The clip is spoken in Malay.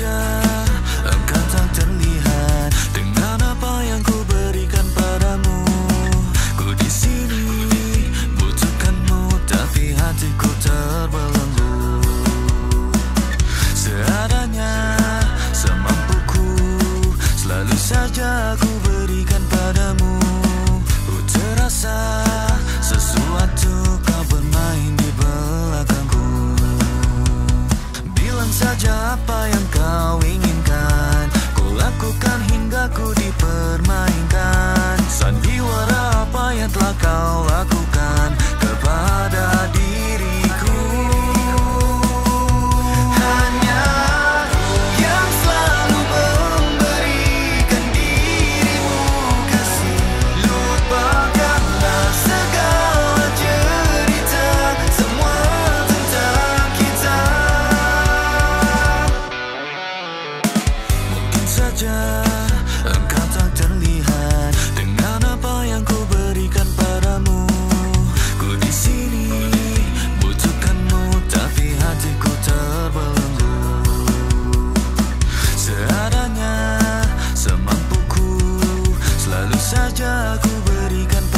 just saja apa yang kau inginkan. Ku lakukan hingga ku dipermainkan. saja aku berikan